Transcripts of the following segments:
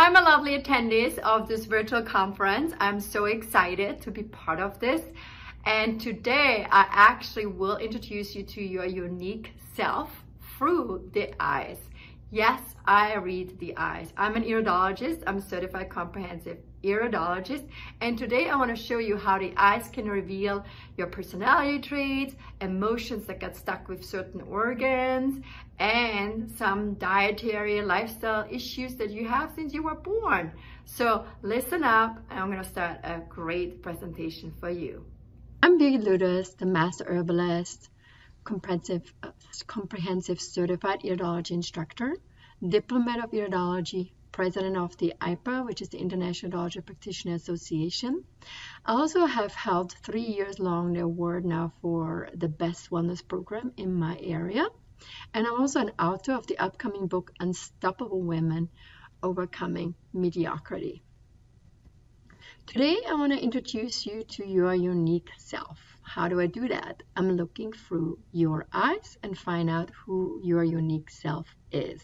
Hi, my lovely attendees of this virtual conference. I'm so excited to be part of this. And today I actually will introduce you to your unique self through the eyes. Yes, I read the eyes. I'm an iridologist. I'm certified comprehensive iridologist. And today I want to show you how the eyes can reveal your personality traits, emotions that get stuck with certain organs, and some dietary lifestyle issues that you have since you were born. So listen up and I'm going to start a great presentation for you. I'm Birgit Lueders, the Master Herbalist comprehensive, uh, comprehensive certified iridology instructor, diplomat of iridology, president of the IPA, which is the International Iridology Practitioner Association. I also have held three years long the award now for the best wellness program in my area. And I'm also an author of the upcoming book Unstoppable Women Overcoming Mediocrity. Today, I want to introduce you to your unique self. How do I do that? I'm looking through your eyes and find out who your unique self is.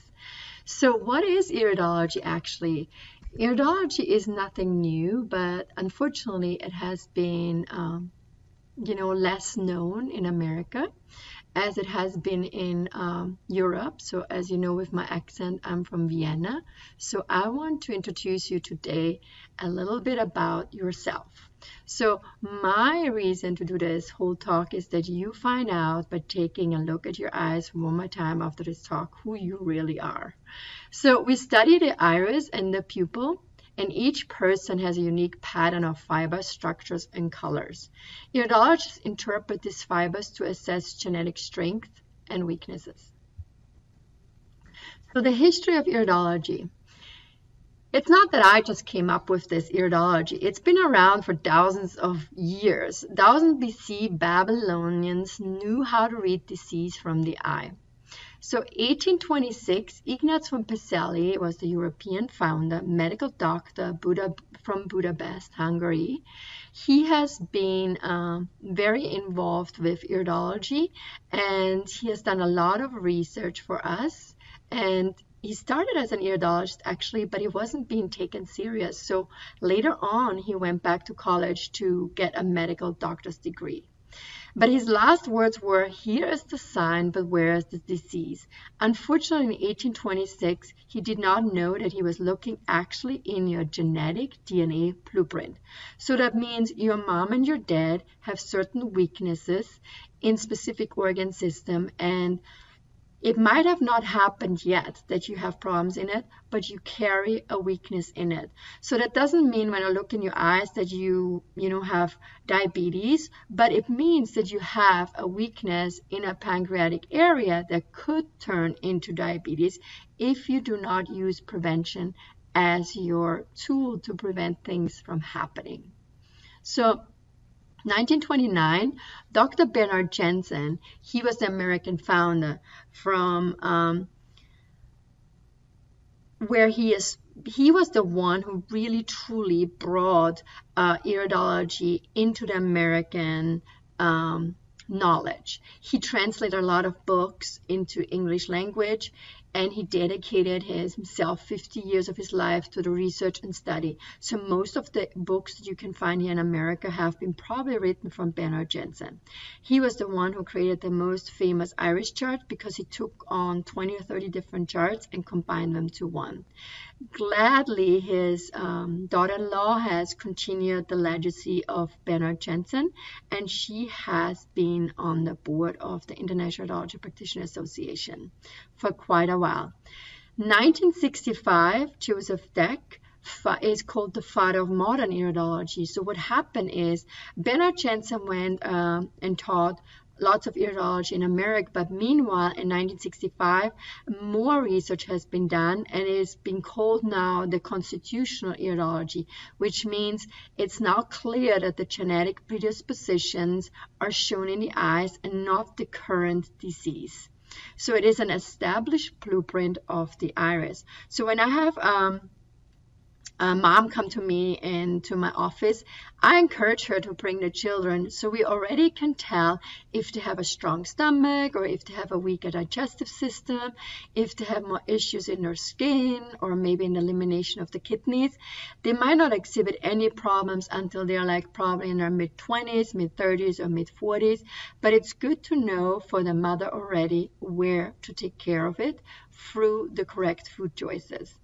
So what is iridology actually? Iridology is nothing new, but unfortunately it has been, um, you know, less known in America as it has been in um, Europe. So as you know with my accent, I'm from Vienna. So I want to introduce you today a little bit about yourself. So my reason to do this whole talk is that you find out by taking a look at your eyes one more time after this talk who you really are. So we study the iris and the pupil and each person has a unique pattern of fiber structures and colors. Iridologists interpret these fibers to assess genetic strength and weaknesses. So the history of iridology. It's not that I just came up with this iridology. It's been around for thousands of years. Thousands BC, Babylonians knew how to read disease from the eye. So 1826, Ignaz von Peczely was the European founder, medical doctor from Budapest, Hungary. He has been um, very involved with iridology and he has done a lot of research for us. And he started as an iridologist actually, but he wasn't being taken serious. So later on, he went back to college to get a medical doctor's degree. But his last words were, Here is the sign, but where is the disease? Unfortunately, in 1826, he did not know that he was looking actually in your genetic DNA blueprint. So that means your mom and your dad have certain weaknesses in specific organ system and it might have not happened yet that you have problems in it, but you carry a weakness in it. So that doesn't mean when I look in your eyes that you, you know, have diabetes, but it means that you have a weakness in a pancreatic area that could turn into diabetes if you do not use prevention as your tool to prevent things from happening. So 1929, Dr. Bernard Jensen, he was the American founder from um, where he is he was the one who really truly brought uh, iridology into the American um, knowledge. He translated a lot of books into English language and he dedicated himself 50 years of his life to the research and study. So most of the books that you can find here in America have been probably written from Bernard Jensen. He was the one who created the most famous iris chart because he took on 20 or 30 different charts and combined them to one. Gladly, his um, daughter-in-law has continued the legacy of Bernard Jensen, and she has been on the board of the International Iridology Practitioner Association for quite a while. 1965, Joseph Deck is called the father of modern iridology. So what happened is Bernard Jensen went uh, and taught lots of iridology in America, but meanwhile, in 1965, more research has been done and it's been called now the constitutional iridology, which means it's now clear that the genetic predispositions are shown in the eyes and not the current disease. So it is an established blueprint of the iris. So when I have um, a mom come to me and to my office, I encourage her to bring the children so we already can tell if they have a strong stomach or if they have a weaker digestive system, if they have more issues in their skin or maybe in elimination of the kidneys. They might not exhibit any problems until they're like probably in their mid 20s, mid 30s, or mid 40s, but it's good to know for the mother already where to take care of it through the correct food choices.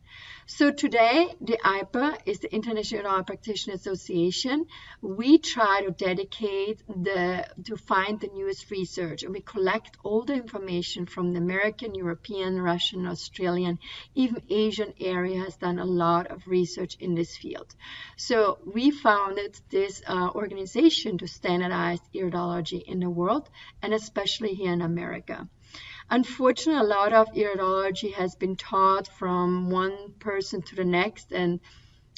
So today, the IPA is the International Practitioner Association. We try to dedicate the to find the newest research, and we collect all the information from the American, European, Russian, Australian, even Asian area has done a lot of research in this field. So we founded this uh, organization to standardize iridology in the world, and especially here in America. Unfortunately, a lot of iridology has been taught from one person to the next, and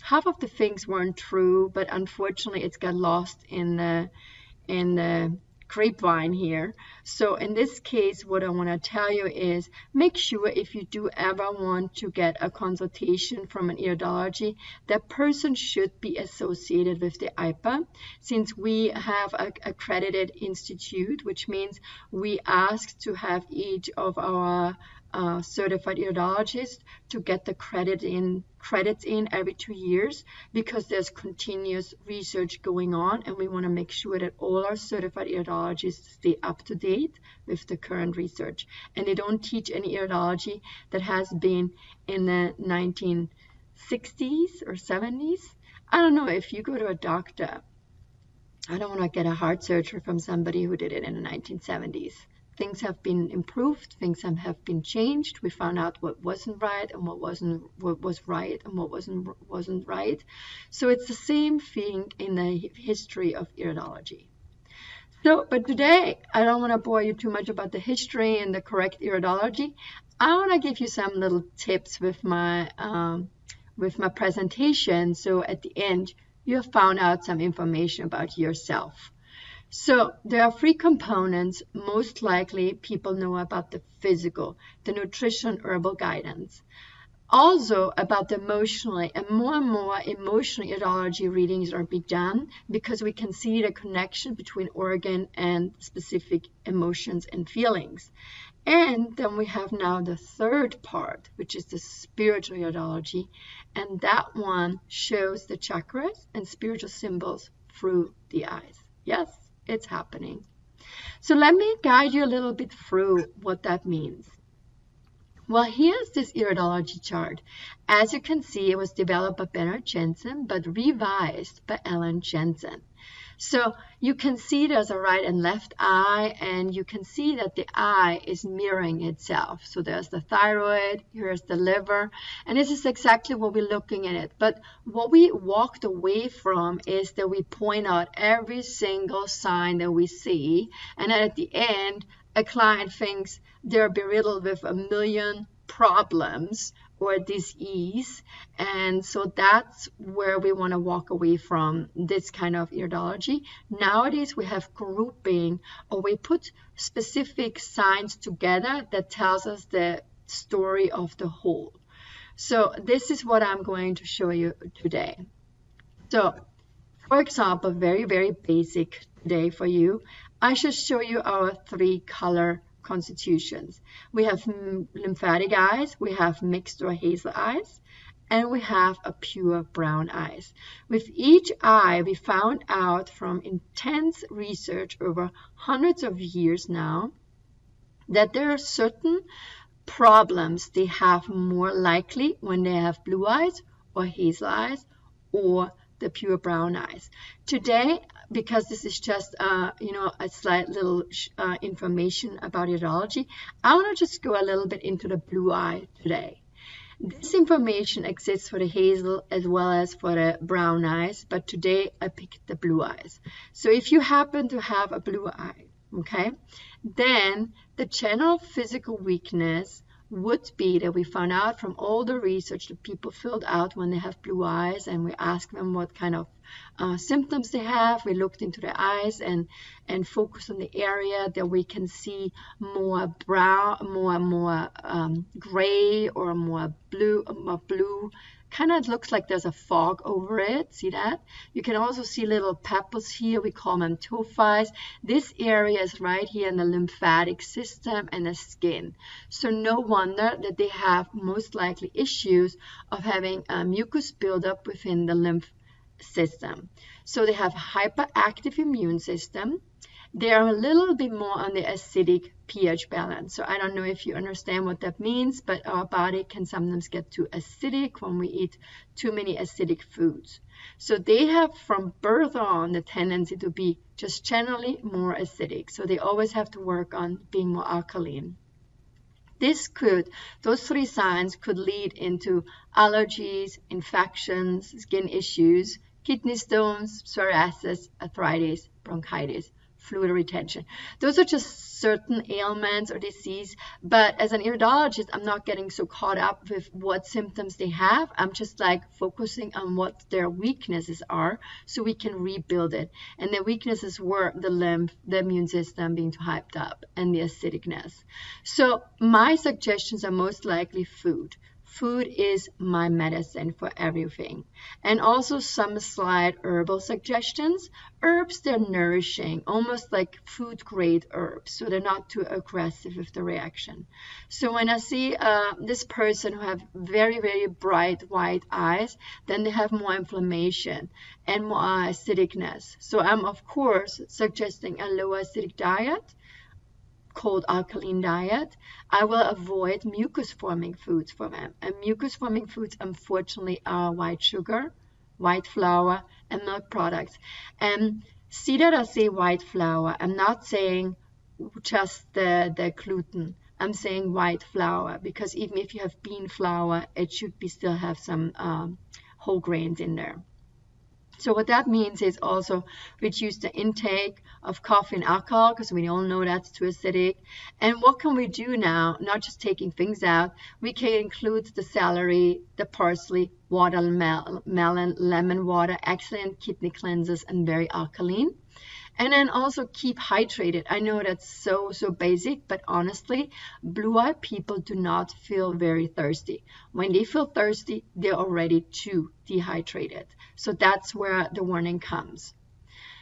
half of the things weren't true, but unfortunately, it's got lost in the in the grapevine here. So in this case, what I want to tell you is make sure if you do ever want to get a consultation from an iridology, that person should be associated with the IPA since we have a accredited institute, which means we ask to have each of our uh, certified iridologist to get the credit in credits in every two years because there's continuous research going on and we want to make sure that all our certified iridologists stay up to date with the current research. And they don't teach any iridology that has been in the 1960s or 70s i don't know if you go to a doctor i don't want to get a heart surgery from somebody who did it in the 1970s things have been improved, things have been changed. We found out what wasn't right and what wasn't what was right and what wasn't wasn't right. So it's the same thing in the history of iridology. So, but today I don't want to bore you too much about the history and the correct iridology. I want to give you some little tips with my um, with my presentation. So at the end, you have found out some information about yourself. So there are three components. Most likely people know about the physical, the nutrition herbal guidance. Also about the emotionally and more and more emotional iridology readings are being done because we can see the connection between organ and specific emotions and feelings. And then we have now the third part, which is the spiritual iridology. And that one shows the chakras and spiritual symbols through the eyes. Yes? It's happening. So let me guide you a little bit through what that means. Well, here's this iridology chart. As you can see, it was developed by Bernard Jensen, but revised by Ellen Jensen. So you can see there's a right and left eye, and you can see that the eye is mirroring itself. So there's the thyroid, here's the liver, and this is exactly what we're looking at it. But what we walked away from is that we point out every single sign that we see, and then at the end, a client thinks they're beriddled with a million problems or disease. And so that's where we want to walk away from this kind of iridology. Nowadays we have grouping or we put specific signs together that tells us the story of the whole. So this is what I'm going to show you today. So for example, very, very basic today for you, I should show you our three color constitutions. We have lymphatic eyes, we have mixed or hazel eyes, and we have a pure brown eyes. With each eye, we found out from intense research over hundreds of years now that there are certain problems they have more likely when they have blue eyes or hazel eyes or the pure brown eyes. Today, because this is just, uh, you know, a slight little uh, information about iridology, I want to just go a little bit into the blue eye today. This information exists for the hazel as well as for the brown eyes, but today I picked the blue eyes. So if you happen to have a blue eye, okay, then the general physical weakness would be that we found out from all the research that people filled out when they have blue eyes and we asked them what kind of uh, symptoms they have. We looked into their eyes and and focused on the area that we can see more brown, more more um, gray or more blue, more blue kind of looks like there's a fog over it. See that? You can also see little pebbles here. We call them tophi. This area is right here in the lymphatic system and the skin. So no wonder that they have most likely issues of having a mucus buildup within the lymph system. So they have hyperactive immune system they are a little bit more on the acidic pH balance. So I don't know if you understand what that means, but our body can sometimes get too acidic when we eat too many acidic foods. So they have from birth on the tendency to be just generally more acidic. So they always have to work on being more alkaline. This could, those three signs could lead into allergies, infections, skin issues, kidney stones, psoriasis, arthritis, bronchitis, fluid retention. Those are just certain ailments or disease. But as an iridologist, I'm not getting so caught up with what symptoms they have. I'm just like focusing on what their weaknesses are so we can rebuild it. And the weaknesses were the lymph, the immune system being hyped up, and the acidicness. So my suggestions are most likely food food is my medicine for everything. And also some slight herbal suggestions. Herbs, they're nourishing, almost like food grade herbs, so they're not too aggressive with the reaction. So when I see uh, this person who have very, very bright white eyes, then they have more inflammation and more acidicness. So I'm, of course, suggesting a low acidic diet cold alkaline diet, I will avoid mucus forming foods for them. And mucus forming foods, unfortunately, are white sugar, white flour, and milk products. And see that I say white flour. I'm not saying just the, the gluten. I'm saying white flour because even if you have bean flour, it should be still have some um, whole grains in there. So what that means is also reduce the intake of coffee and alcohol because we all know that's too acidic. And what can we do now? Not just taking things out, we can include the celery, the parsley, watermelon, lemon water, excellent kidney cleansers and very alkaline. And then also keep hydrated. I know that's so, so basic, but honestly, blue-eyed people do not feel very thirsty. When they feel thirsty, they're already too dehydrated. So that's where the warning comes.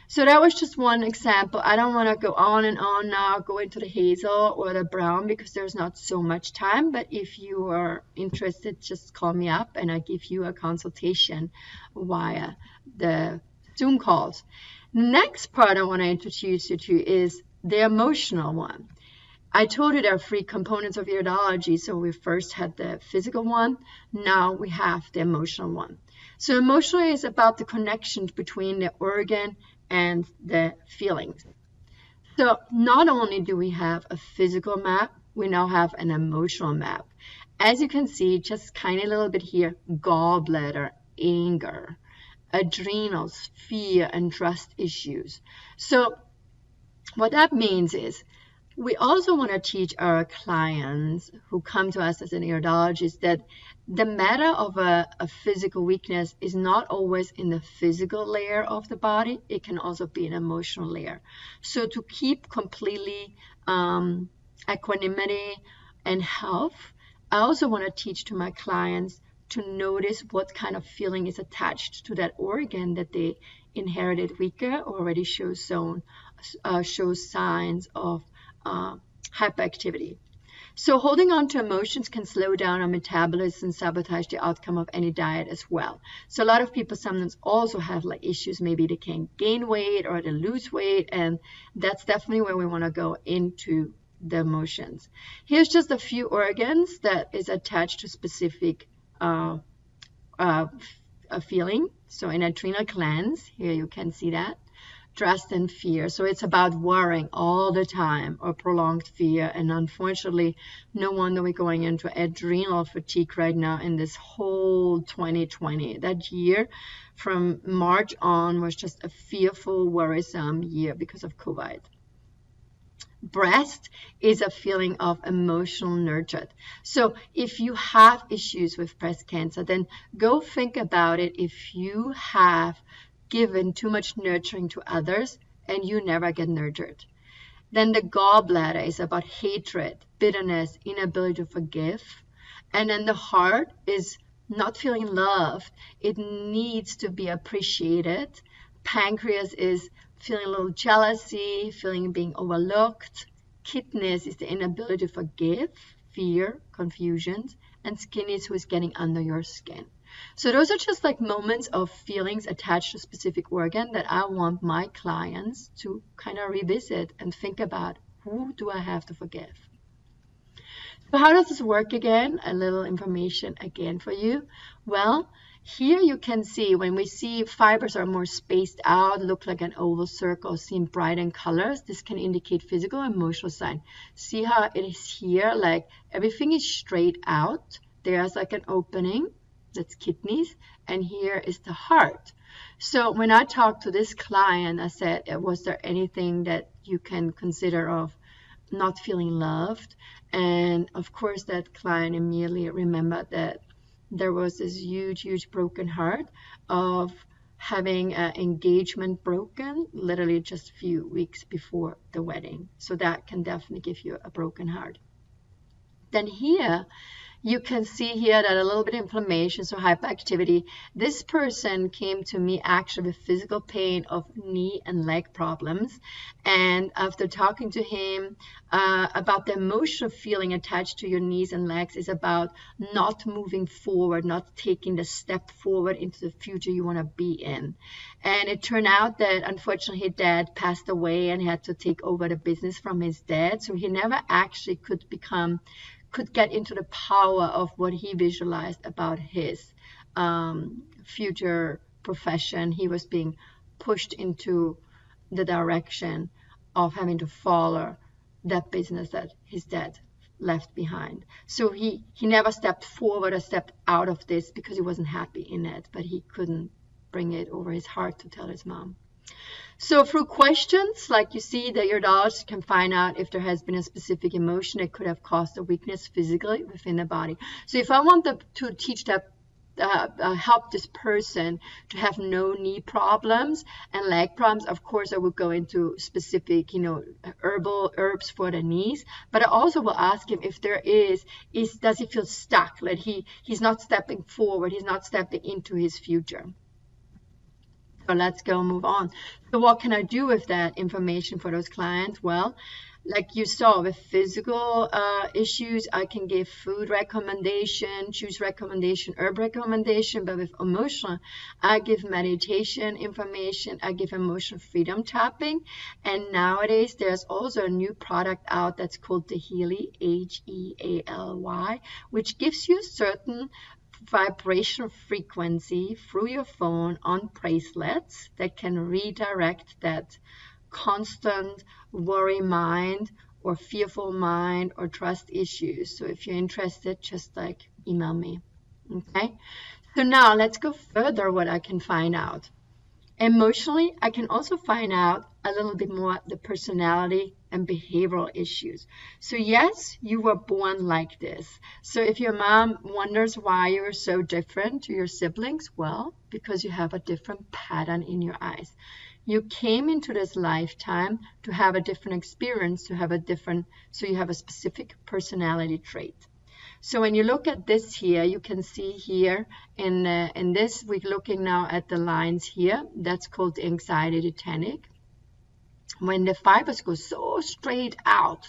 So that was just one example. I don't want to go on and on now, go into the hazel or the brown because there's not so much time. But if you are interested, just call me up and I give you a consultation via the Zoom calls. Next part I want to introduce you to is the emotional one. I told you there are three components of iridology. So we first had the physical one. Now we have the emotional one. So emotional is about the connection between the organ and the feelings. So not only do we have a physical map, we now have an emotional map. As you can see, just kind of a little bit here, gallbladder, anger, adrenals, fear, and trust issues. So what that means is we also want to teach our clients who come to us as an iridologist that the matter of a, a, physical weakness is not always in the physical layer of the body, it can also be an emotional layer. So to keep completely um, equanimity and health, I also want to teach to my clients to notice what kind of feeling is attached to that organ that they inherited weaker already shows zone, uh, shows signs of uh, hyperactivity. So holding on to emotions can slow down our metabolism and sabotage the outcome of any diet as well. So a lot of people sometimes also have like issues, maybe they can gain weight or they lose weight, and that's definitely where we want to go into the emotions. Here's just a few organs that is attached to specific uh, uh, a feeling. So in adrenal glands, here you can see that, trust and fear. So it's about worrying all the time or prolonged fear. And unfortunately, no wonder we're going into adrenal fatigue right now in this whole 2020. That year from March on was just a fearful, worrisome year because of COVID breast is a feeling of emotional nurtured. So if you have issues with breast cancer, then go think about it if you have given too much nurturing to others and you never get nurtured. Then the gallbladder is about hatred, bitterness, inability to forgive. And then the heart is not feeling loved. It needs to be appreciated. Pancreas is feeling a little jealousy, feeling being overlooked. Kidneys is the inability to forgive, fear, confusions, and skin is who is getting under your skin. So those are just like moments of feelings attached to a specific organ that I want my clients to kind of revisit and think about who do I have to forgive? So how does this work again? A little information again for you. Well, here you can see when we see fibers are more spaced out, look like an oval circle, seem bright in colors, this can indicate physical and emotional sign. See how it is here, like everything is straight out. There's like an opening, that's kidneys, and here is the heart. So when I talked to this client, I said, uh, was there anything that you can consider of not feeling loved? And of course, that client immediately remembered that there was this huge, huge broken heart of having an engagement broken literally just a few weeks before the wedding. So that can definitely give you a broken heart. Then here, you can see here that a little bit of inflammation, so hyperactivity. This person came to me actually with physical pain of knee and leg problems. And after talking to him uh, about the emotional feeling attached to your knees and legs is about not moving forward, not taking the step forward into the future you want to be in. And it turned out that unfortunately his dad passed away and had to take over the business from his dad. So he never actually could become could get into the power of what he visualized about his um, future profession. He was being pushed into the direction of having to follow that business that his dad left behind. So he, he never stepped forward or stepped out of this because he wasn't happy in it, but he couldn't bring it over his heart to tell his mom. So through questions, like you see that your dogs can find out if there has been a specific emotion that could have caused a weakness physically within the body. So if I want the, to teach that uh, uh, help this person to have no knee problems and leg problems. Of course, I would go into specific, you know, herbal herbs for the knees. But I also will ask him if there is, is does he feel stuck? Like he he's not stepping forward, he's not stepping into his future. So let's go move on. So what can I do with that information for those clients? Well, like you saw with physical uh, issues, I can give food recommendation, choose recommendation, herb recommendation, but with emotional, I give meditation information, I give emotional freedom tapping. And nowadays there's also a new product out that's called the Healy, H-E-A-L-Y, which gives you certain vibration frequency through your phone on bracelets that can redirect that constant worry mind or fearful mind or trust issues. So if you're interested, just like email me. Okay. So now let's go further what I can find out. Emotionally, I can also find out a little bit more the personality and behavioral issues. So yes, you were born like this. So if your mom wonders why you're so different to your siblings, well, because you have a different pattern in your eyes. You came into this lifetime to have a different experience, to have a different, so you have a specific personality trait. So when you look at this here, you can see here in, uh, in this, we're looking now at the lines here. That's called anxiety tetanic when the fibers go so straight out,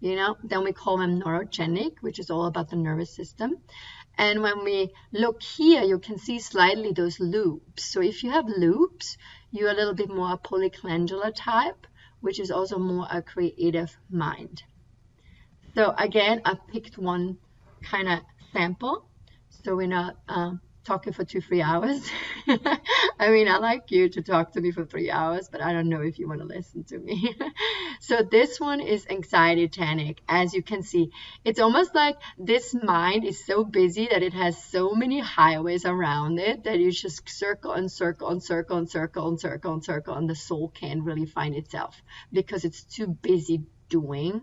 you know, then we call them neurogenic, which is all about the nervous system. And when we look here, you can see slightly those loops. So if you have loops, you're a little bit more a polyclavicular type, which is also more a creative mind. So again, I picked one kind of sample. So we're not um, talking for two, three hours. I mean, I like you to talk to me for three hours, but I don't know if you want to listen to me. so this one is anxiety tetanic. As you can see, it's almost like this mind is so busy that it has so many highways around it that you just circle and circle and circle and circle and circle and circle, and the soul can't really find itself because it's too busy doing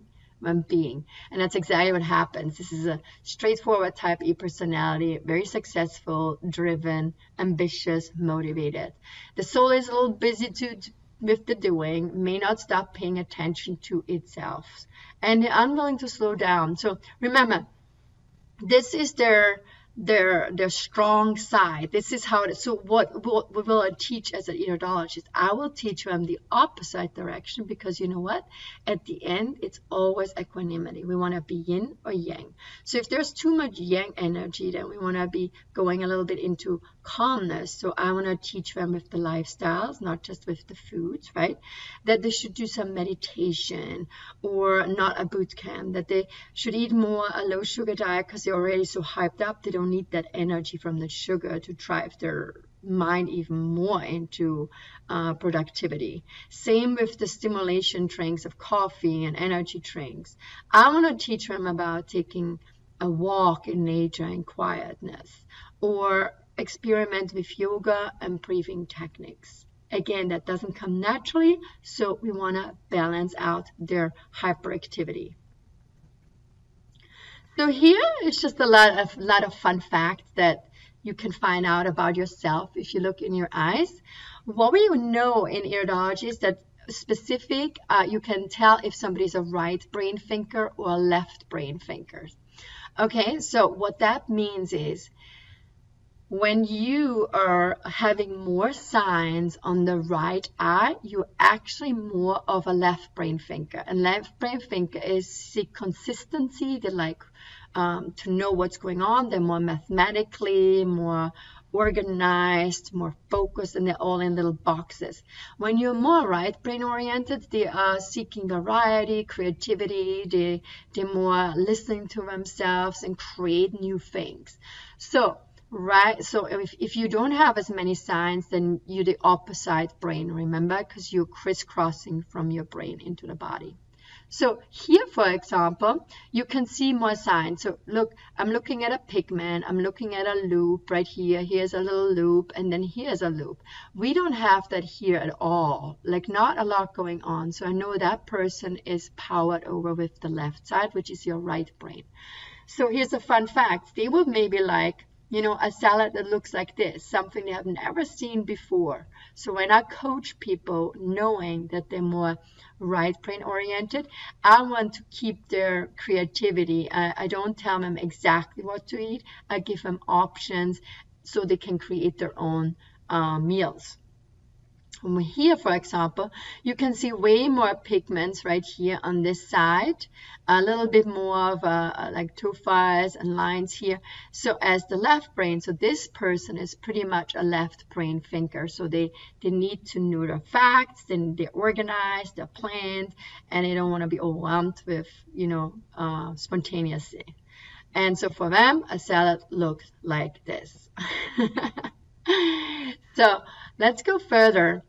being. And that's exactly what happens. This is a straightforward type E personality, very successful, driven, ambitious, motivated. The soul is a little busy to, to with the doing, may not stop paying attention to itself, and unwilling to slow down. So remember, this is their their their strong side. This is how it is. So what, what, what will I teach as an iridologist? I will teach them the opposite direction because you know what? At the end, it's always equanimity. We want to be yin or yang. So if there's too much yang energy, then we want to be going a little bit into calmness. So I want to teach them with the lifestyles, not just with the foods, right? That they should do some meditation or not a boot camp, that they should eat more a low sugar diet because they're already so hyped up. They don't need that energy from the sugar to drive their mind even more into uh, productivity. Same with the stimulation drinks of coffee and energy drinks. I want to teach them about taking a walk in nature and quietness or experiment with yoga and breathing techniques. Again, that doesn't come naturally, so we want to balance out their hyperactivity. So here it's just a lot of lot of fun facts that you can find out about yourself if you look in your eyes. What we know in iridology is that specific, uh, you can tell if somebody's a right brain thinker or a left brain thinker. Okay, so what that means is when you are having more signs on the right eye, you're actually more of a left brain thinker. And left brain thinker is seek consistency. They like um, to know what's going on. They're more mathematically, more organized, more focused, and they're all in little boxes. When you're more right brain oriented, they are seeking variety, creativity, they, they're more listening to themselves and create new things. So Right. So if, if you don't have as many signs, then you're the opposite brain, remember? Because you're crisscrossing from your brain into the body. So here, for example, you can see more signs. So look, I'm looking at a pigment. I'm looking at a loop right here. Here's a little loop, and then here's a loop. We don't have that here at all, like not a lot going on. So I know that person is powered over with the left side, which is your right brain. So here's a fun fact. They will maybe like you know, a salad that looks like this, something they have never seen before. So when I coach people knowing that they're more right brain oriented, I want to keep their creativity. I, I don't tell them exactly what to eat. I give them options so they can create their own uh, meals here, for example, you can see way more pigments right here on this side, a little bit more of a, like topaz and lines here. So as the left brain, so this person is pretty much a left brain thinker. So they, they need to know the facts, then they're organized, they're planned, and they don't want to be overwhelmed with, you know, uh, spontaneously. And so for them, a salad looks like this. so let's go further.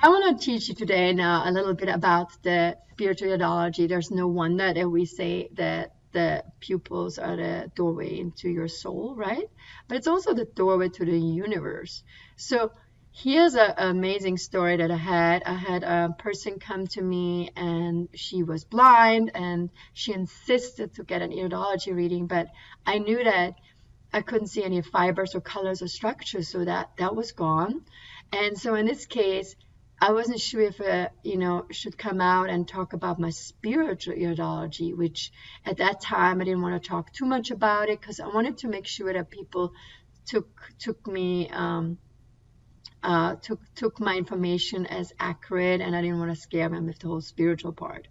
I want to teach you today now a little bit about the spiritual iridology. There's no wonder that we say that the pupils are the doorway into your soul, right? But it's also the doorway to the universe. So here's an amazing story that I had. I had a person come to me and she was blind and she insisted to get an iridology reading, but I knew that I couldn't see any fibers or colors or structures, so that that was gone. And so in this case, I wasn't sure if I, you know should come out and talk about my spiritual ideology, which at that time I didn't want to talk too much about it because I wanted to make sure that people took took me um, uh, took took my information as accurate, and I didn't want to scare them with the whole spiritual part.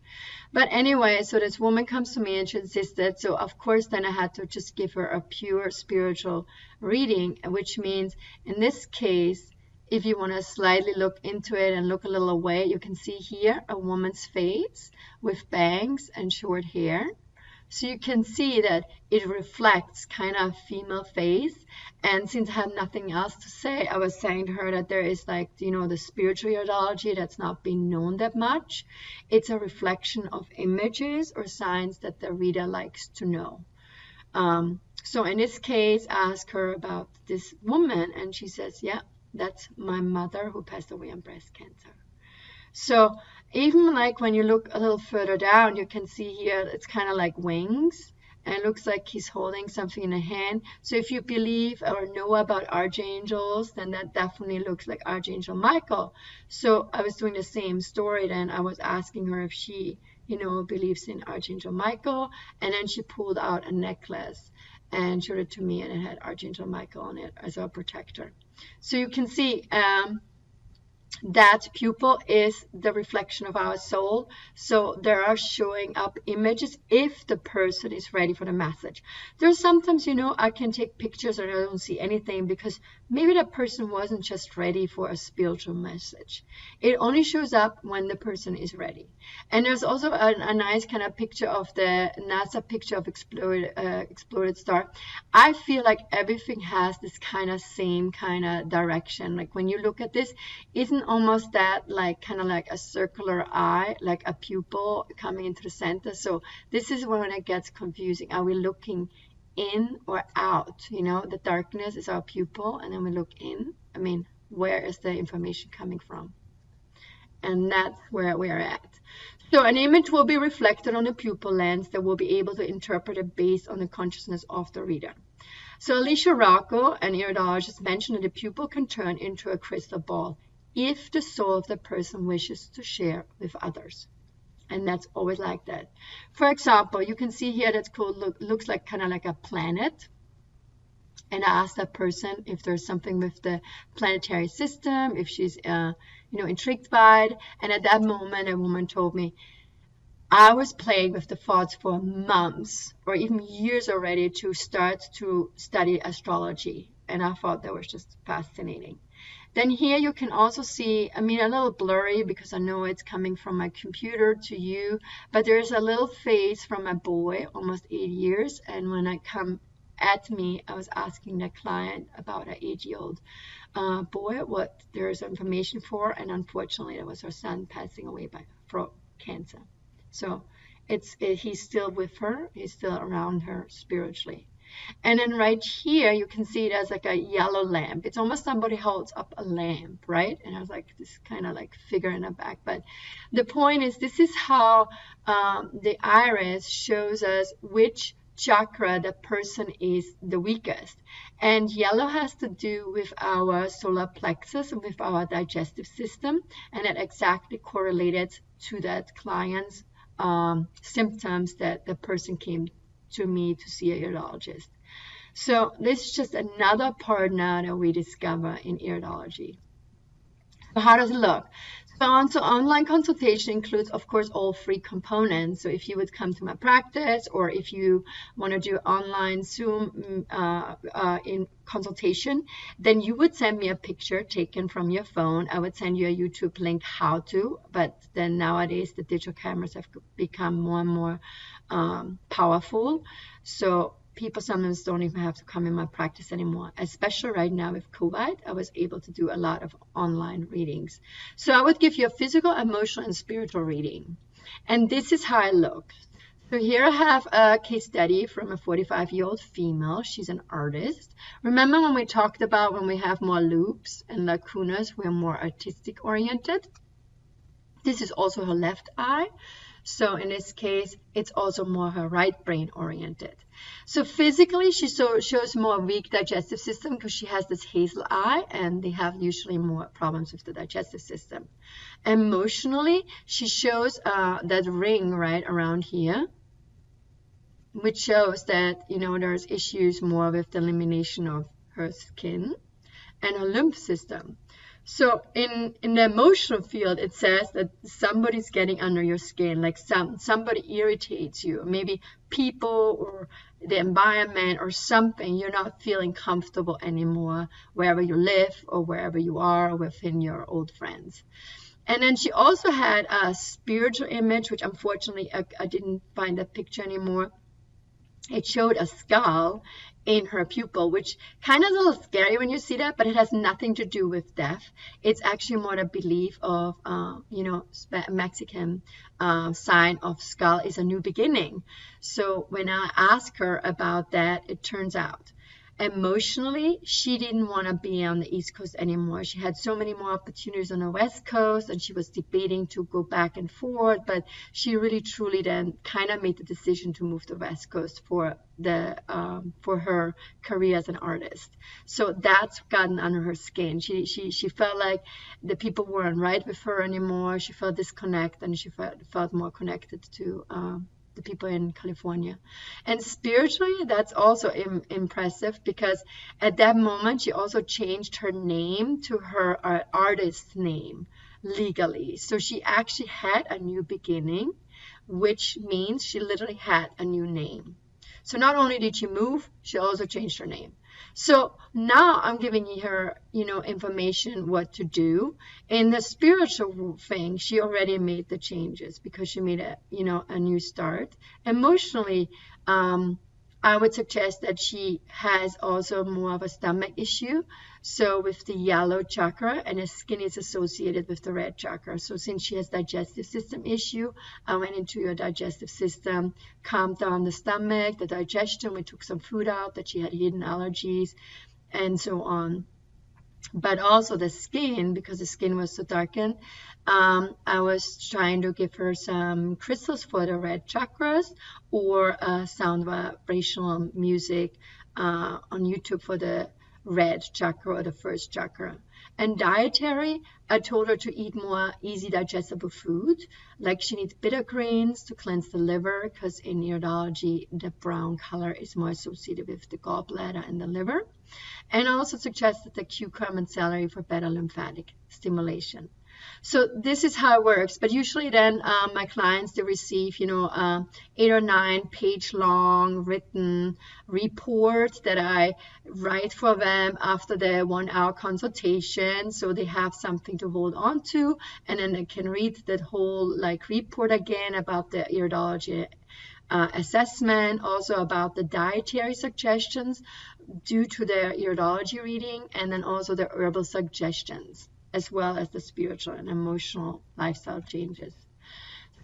But anyway, so this woman comes to me and she insisted. So of course, then I had to just give her a pure spiritual reading, which means in this case if you want to slightly look into it and look a little away, you can see here a woman's face with bangs and short hair. So you can see that it reflects kind of female face. And since I have nothing else to say, I was saying to her that there is like, you know, the spiritual iridology that's not been known that much. It's a reflection of images or signs that the reader likes to know. Um, so in this case, I asked her about this woman and she says, yeah, that's my mother who passed away on breast cancer. So even like when you look a little further down, you can see here it's kind of like wings and it looks like he's holding something in a hand. So if you believe or know about archangels, then that definitely looks like Archangel Michael. So I was doing the same story then. I was asking her if she, you know, believes in Archangel Michael. And then she pulled out a necklace and showed it to me and it had Archangel Michael on it as our protector. So you can see um, that pupil is the reflection of our soul. So there are showing up images if the person is ready for the message. There's sometimes, you know, I can take pictures and I don't see anything because maybe that person wasn't just ready for a spiritual message. It only shows up when the person is ready. And there's also a, a nice kind of picture of the NASA picture of exploded, uh, exploded star. I feel like everything has this kind of same kind of direction. Like when you look at this, isn't almost that like kind of like a circular eye, like a pupil coming into the center. So this is when it gets confusing. Are we looking in or out? You know, the darkness is our pupil, and then we look in. I mean, where is the information coming from? And that's where we're at. So an image will be reflected on the pupil lens that will be able to interpret it based on the consciousness of the reader. So Alicia Rocco, an iridologist, mentioned that the pupil can turn into a crystal ball if the soul of the person wishes to share with others. And that's always like that. For example, you can see here that's cool, look, looks like kind of like a planet. And I asked that person if there's something with the planetary system, if she's, uh, you know, intrigued by it. And at that moment, a woman told me, I was playing with the thoughts for months or even years already to start to study astrology. And I thought that was just fascinating. Then here you can also see, I mean, a little blurry because I know it's coming from my computer to you, but there's a little face from a boy, almost eight years. And when I come at me, I was asking the client about an eight-year-old uh, boy what there's information for, and unfortunately, it was her son passing away by throat cancer. So it's it, he's still with her, he's still around her spiritually. And then right here, you can see it as like a yellow lamp. It's almost somebody holds up a lamp, right? And I was like this kind of like figure in the back. But the point is, this is how um, the iris shows us which chakra the person is the weakest. And yellow has to do with our solar plexus and with our digestive system. And it exactly correlated to that client's um, symptoms that the person came to me to see a iridologist. So this is just another part now that we discover in iridology. So how does it look? So, so online consultation includes, of course, all three components. So if you would come to my practice or if you want to do online Zoom mm, uh, uh, in consultation, then you would send me a picture taken from your phone. I would send you a YouTube link how to, but then nowadays the digital cameras have become more and more um, powerful. So people sometimes don't even have to come in my practice anymore. Especially right now with COVID, I was able to do a lot of online readings. So I would give you a physical, emotional, and spiritual reading. And this is how I look. So here I have a case study from a 45-year-old female. She's an artist. Remember when we talked about when we have more loops and lacunas, we're more artistic oriented? This is also her left eye. So in this case, it's also more her right brain oriented. So physically, she so, shows more weak digestive system because she has this hazel eye and they have usually more problems with the digestive system. Emotionally, she shows uh, that ring right around here, which shows that, you know, there's issues more with the elimination of her skin and her lymph system. So in in the emotional field, it says that somebody's getting under your skin, like some somebody irritates you, maybe people or the environment or something. You're not feeling comfortable anymore wherever you live or wherever you are within your old friends. And then she also had a spiritual image, which unfortunately I, I didn't find that picture anymore. It showed a skull in her pupil, which kind of a little scary when you see that, but it has nothing to do with death. It's actually more a belief of, uh, you know, Mexican uh, sign of skull is a new beginning. So when I ask her about that, it turns out emotionally, she didn't want to be on the East Coast anymore. She had so many more opportunities on the West Coast, and she was debating to go back and forth. But she really, truly, then kind of made the decision to move to the West Coast for the um, for her career as an artist. So that's gotten under her skin. She she she felt like the people weren't right with her anymore. She felt disconnected, and she felt, felt more connected to. Um, the people in California. And spiritually, that's also Im- impressive because at that moment, she also changed her name to her uh, artist name legally. So she actually had a new beginning, which means she literally had a new name. So not only did she move, she also changed her name. So now I'm giving her, you know, information what to do. In the spiritual thing, she already made the changes because she made a, you know, a new start. Emotionally, um, I would suggest that she has also more of a stomach issue. So with the yellow chakra and the skin is associated with the red chakra. So since she has digestive system issue, I went into your digestive system, calmed down the stomach, the digestion. We took some food out that she had hidden allergies and so on but also the skin because the skin was so darkened. Um, I was trying to give her some crystals for the red chakras or a sound vibrational music uh, on YouTube for the red chakra or the first chakra. And dietary, I told her to eat more easy digestible food, like she needs bitter greens to cleanse the liver, because in iridology, the brown color is more associated with the gallbladder and the liver. And I also suggested the cucumber and celery for better lymphatic stimulation. So this is how it works. But usually then um, my clients, they receive, you know, uh, eight or nine page long written report that I write for them after the one hour consultation. So they have something to hold on to. And then they can read that whole like report again about the iridology uh, assessment, also about the dietary suggestions due to their iridology reading, and then also the herbal suggestions as well as the spiritual and emotional lifestyle changes.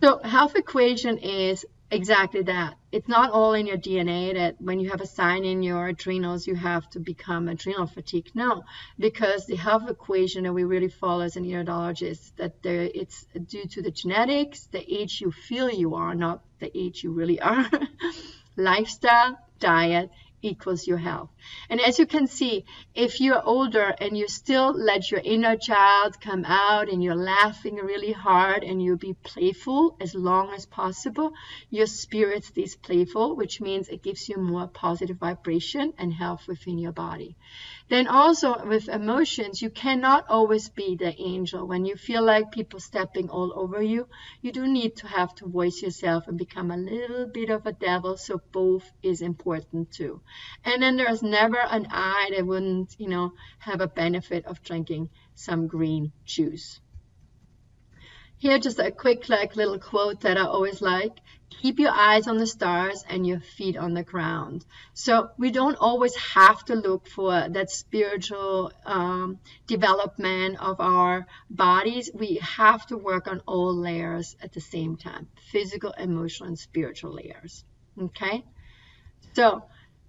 So health equation is exactly that. It's not all in your DNA that when you have a sign in your adrenals, you have to become adrenal fatigue. No, because the health equation that we really follow as an iridologist, that there, it's due to the genetics, the age you feel you are, not the age you really are, lifestyle, diet, equals your health. And as you can see, if you're older and you still let your inner child come out and you're laughing really hard and you'll be playful as long as possible, your spirit stays playful, which means it gives you more positive vibration and health within your body. Then also with emotions, you cannot always be the angel. When you feel like people stepping all over you, you do need to have to voice yourself and become a little bit of a devil. So both is important too. And then there's never an eye that wouldn't, you know, have a benefit of drinking some green juice. Here, just a quick like little quote that I always like. Keep your eyes on the stars and your feet on the ground. So we don't always have to look for that spiritual um, development of our bodies. We have to work on all layers at the same time, physical, emotional, and spiritual layers. Okay? So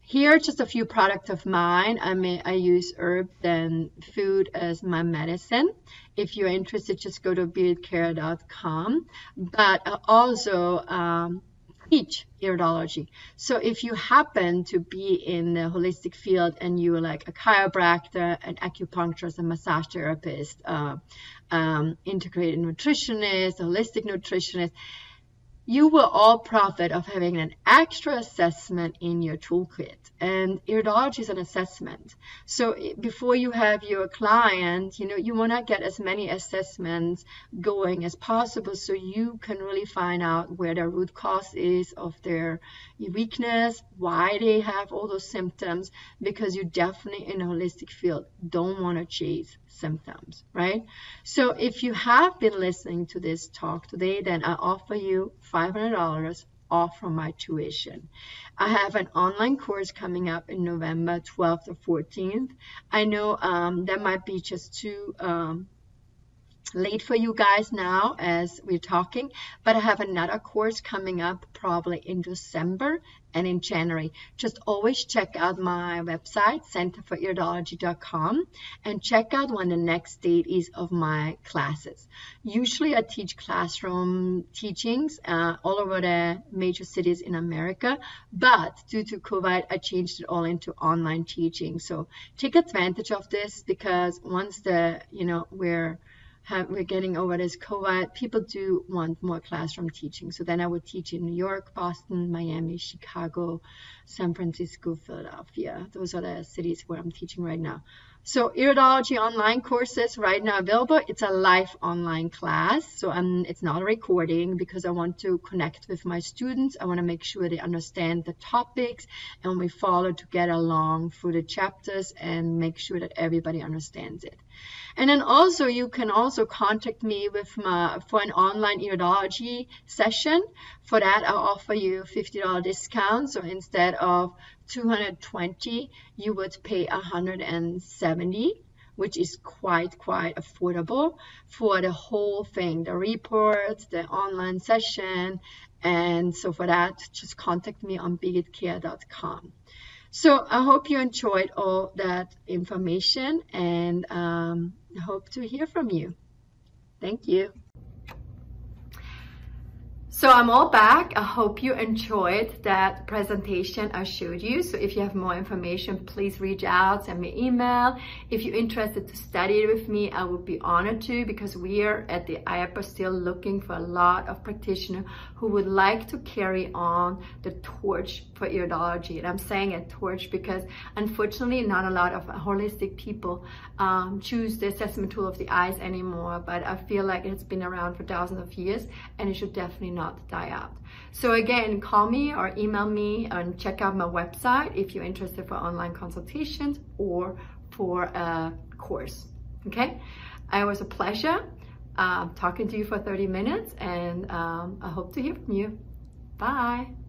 here, just a few products of mine. I may I use herbs and food as my medicine. If you're interested, just go to birgitcare.com. But I also um, teach iridology. So if you happen to be in the holistic field and you're like a chiropractor, an acupuncturist, a massage therapist, uh, um, integrated nutritionist, holistic nutritionist, you will all profit of having an extra assessment in your toolkit. And iridology is an assessment. So before you have your client, you know, you want to get as many assessments going as possible so you can really find out where the root cause is of their weakness, why they have all those symptoms, because you definitely in a holistic field don't want to chase symptoms, right? So if you have been listening to this talk today, then I offer you $500 off from my tuition. I have an online course coming up in November 12th or 14th. I know um, that might be just too um, late for you guys now as we're talking, but I have another course coming up probably in December and in January. Just always check out my website, centerforiridology.com, and check out when the next date is of my classes. Usually I teach classroom teachings uh, all over the major cities in America, but due to COVID, I changed it all into online teaching. So take advantage of this because once the, you know, we're have, we're getting over this COVID, people do want more classroom teaching. So then I would teach in New York, Boston, Miami, Chicago, San Francisco, Philadelphia. Those are the cities where I'm teaching right now. So iridology online courses right now available. It's a live online class. So I'm, it's not a recording because I want to connect with my students. I want to make sure they understand the topics and we follow together along through the chapters and make sure that everybody understands it. And then also you can also contact me with my for an online iridology session. For that, I offer you $50 discount. So instead of 220, you would pay 170 which is quite, quite affordable for the whole thing, the report, the online session. And so for that, just contact me on birgitcare.com. So I hope you enjoyed all that information and um, hope to hear from you. Thank you. So I'm all back. I hope you enjoyed that presentation I showed you. So if you have more information, please reach out, send me email. If you're interested to study it with me, I would be honored to because we are at the IIPA still looking for a lot of practitioners who would like to carry on the torch for iridology. And I'm saying a torch because unfortunately not a lot of holistic people um, choose the assessment tool of the eyes anymore. But I feel like it's been around for thousands of years and it should definitely not not die out. So again, call me or email me and check out my website if you're interested for online consultations or for a course, okay? It was a pleasure uh, talking to you for 30 minutes and um, I hope to hear from you. Bye.